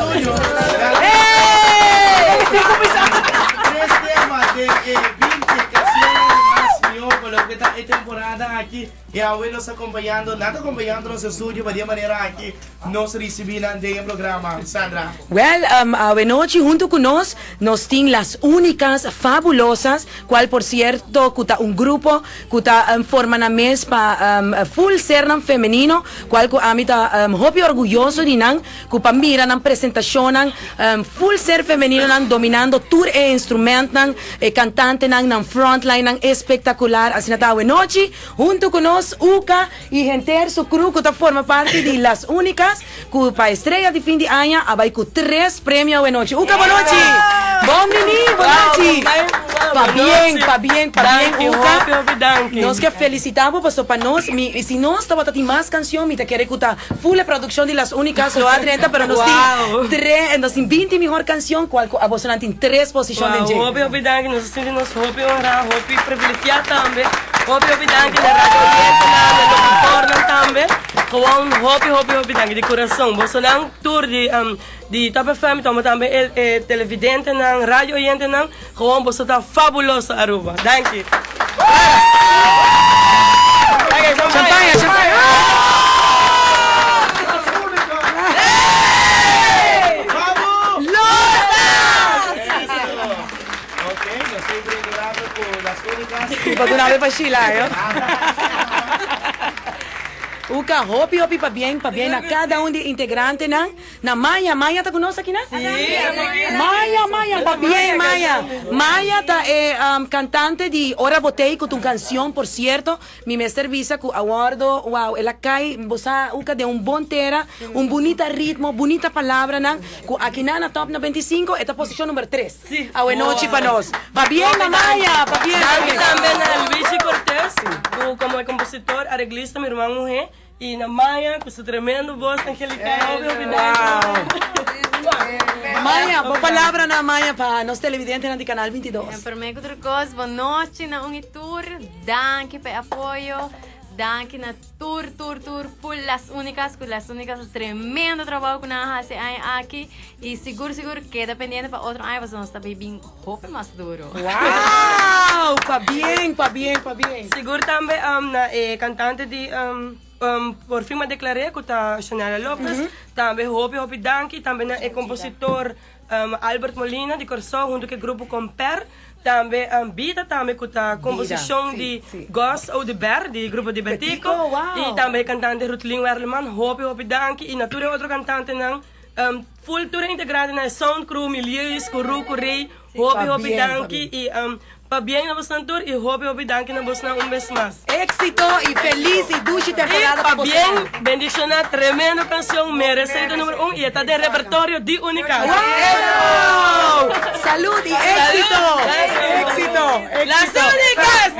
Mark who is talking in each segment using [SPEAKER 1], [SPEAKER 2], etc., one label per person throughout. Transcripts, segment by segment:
[SPEAKER 1] acompañándonos a Venezuela. Tres aqui e abuelos acompanhando, nada acompanhando-nos no estúdio, de maneira aqui nos receberão de programa. Sandra.
[SPEAKER 2] Well, um, junto con nos, nos tienen las únicas fabulosas, cual por cierto, cuta un grupo, cuta um, forman a mes pa um, full ser nan femenino, cual ku amita um, hopi orgulloso di nan, cupa mira nan um, full ser femenino nan, dominando tour e instrumento nan, e cantante nan, nan frontline nan, espectacular, así nata a noche, junto con nos, Dios, UCA y Genter, su Cúcuta forma parte de las únicas Cupa Estrella de fin de año, abaicu tres premios buena noche. UCA, buena noche. Bom menino, buena noche. Pa bien, pa bien, pa bien, UCA. Nos que felicitamos, pasó para nos. Mi, si no, estaba tati más canción, mi te quiere escuchar. Full la producción de las únicas, lo A30, pero nos wow. tres, nos 20 mejor canción, cual a vos en tres posiciones. Wow,
[SPEAKER 3] hope, hope, dank. Nos sentimos hope, honrar, hope, privilegiar también. Hopi, hopi, danke, na Rádio na locutor também. Gewoon hopi, hopi, hopi, danke, de coração. Não tour de, um, de Top FM, tamo também é, é, televidente, não, Rádio Oriente. Gewoon, você tá fabuloso, Aruba. Danke.
[SPEAKER 2] Champanhe,
[SPEAKER 1] por las únicas.
[SPEAKER 2] Para una vez para Sheila, ¿eh? Uca, hopi, hopi, pa bien, pa bien, a cada um de integrante, na, na Maya, Maya tá conosco aqui, né? Sim, Maya, Maya, pa bien, Maya. Maya tá é um, cantante de Ora Botei com tua canção, por certo, mi mestre visa com awardo, wow, ela cai, você, Uca, de um bom terra, um bonita ritmo, bonita palavra, na, com aqui na, na top 95, esta posição número 3. Sim. A noite para nós. Pa bien, na Maya, pa bien.
[SPEAKER 3] Também a Luigi Cortés, tu como compositor, arreglista, minha irmã mulher. E na Maia, com seu tremendo voz angelical, óbvio,
[SPEAKER 2] Maya, boa palavra na Maya para nós televidentes na de Canal 22.
[SPEAKER 4] Para mim, outra coisa, boa noite na Unitur, danke pelo apoio, danke na tour, tour, tour, por las únicas, por las únicas, tremendo trabalho que nós fazemos aqui e seguro, seguro que dependendo para outro ano, nós está bem roupa mais duro.
[SPEAKER 2] Uau, pa bien, pa bien, pa bien.
[SPEAKER 3] Seguro também um, na eh, cantante de... Um, um, por fim me declarei com a Chanela Lopes,
[SPEAKER 2] Uhum.
[SPEAKER 3] também Hopi Hopi Danke, também é compositor um, Albert Molina de Corsó, junto com o grupo Comper, também um, Bida, também com a composição de
[SPEAKER 2] sim.
[SPEAKER 3] Ghost ou de Ber, de grupo de Betico,
[SPEAKER 2] Betico, uau.
[SPEAKER 3] e também cantante Rutlin Werleman, Hopi Hopi Danke, e natura outro cantante não, um, full tour integrado na Sound Crew, Milhões, Kuru, Hopi
[SPEAKER 2] bien, pa
[SPEAKER 3] Danke, e um, pa bien na Boston Tour, e Hopi Hopi Danke na Boston um mês mais.
[SPEAKER 2] Éxito y feliz y dulce temporada
[SPEAKER 3] E
[SPEAKER 2] para
[SPEAKER 3] para bien, bendicionar tremenda canção, merecida número um, e está de repertório de única.
[SPEAKER 2] ¡Wow! ¡Salud y éxito!
[SPEAKER 3] Salud.
[SPEAKER 2] ¡Éxito!
[SPEAKER 3] Las
[SPEAKER 2] éxito.
[SPEAKER 3] únicas.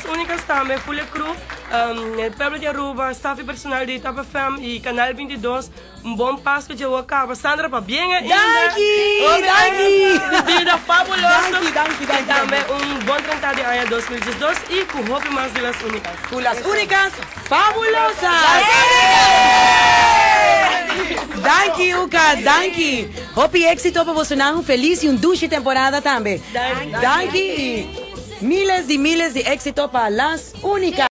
[SPEAKER 3] Las Únicas também, Fulha Cru, um, Pueblo de Aruba, staff e personal de Itapa FM e Canal 22. Um bom Páscoa de Wakaba. Sandra, para bem ainda. Obrigada.
[SPEAKER 2] danke.
[SPEAKER 3] Vida fabulosa.
[SPEAKER 2] Danke, danke, danke.
[SPEAKER 3] E também um bom 30 de ano 2022 e com Hope Mais de Las Únicas.
[SPEAKER 2] Con las únicas fabulosas. Danke, Uka, danke. Hopi éxito para você, um feliz e um duche temporada também.
[SPEAKER 3] Danke.
[SPEAKER 2] Danke e miles e miles de éxito para las únicas.